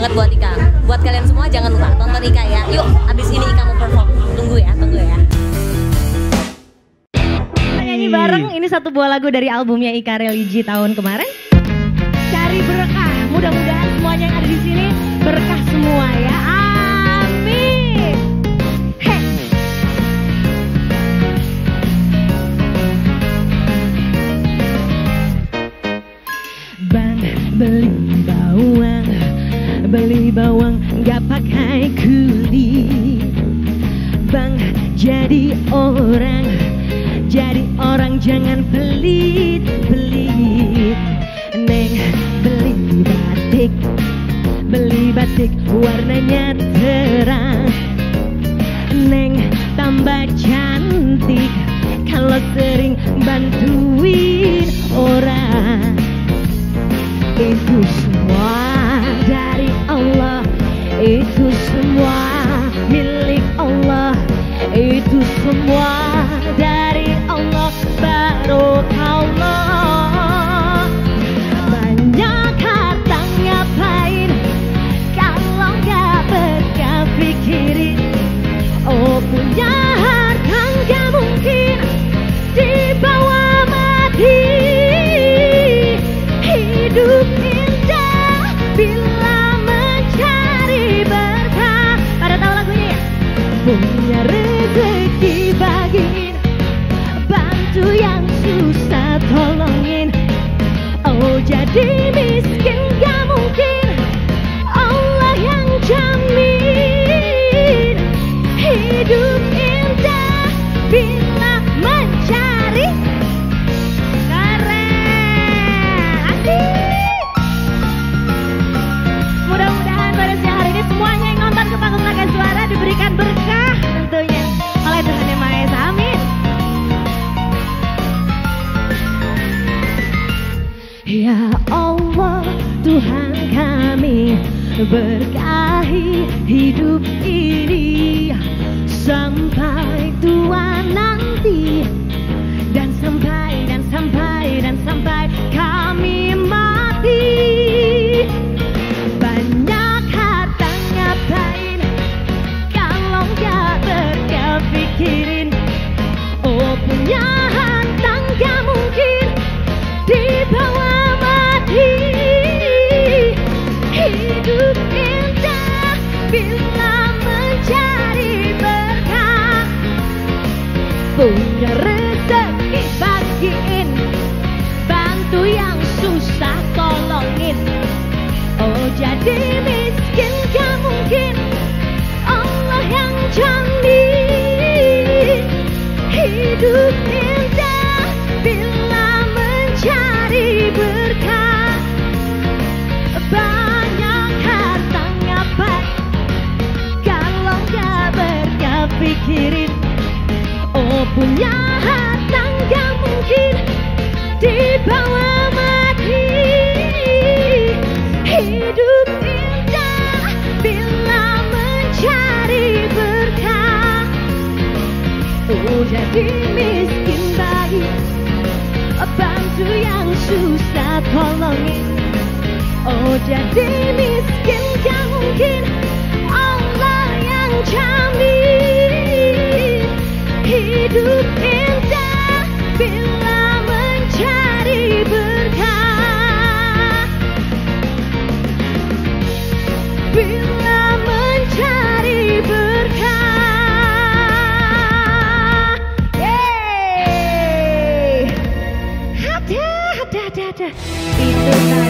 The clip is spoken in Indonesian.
banget buat Ika. Buat kalian semua jangan lupa tonton Ika ya. Yuk, abis ini Ika mau perform. Tunggu ya, tunggu ya. nyanyi bareng ini satu buah lagu dari albumnya Ika Religi tahun kemarin. Cari berkah. Mudah-mudahan semuanya yang ada di sini berkah semua ya. Amin. Beli bawang, beli bawang nggak pakai kuli. Bang jadi orang, jadi orang jangan pelit pelit. Neng beli batik, beli batik warnanya Tuhan kami berkahi hidup ini. Sampai tua punya rezeki bagiin bantu yang susah tolongin. Oh jadi miskin gak mungkin. Allah yang jamin hidup indah bila mencari berkah yang susah tolongin. Oh jadi miskin gak mungkin Allah yang jamin. Hidup indah bila mencari berkah. Bila 这这。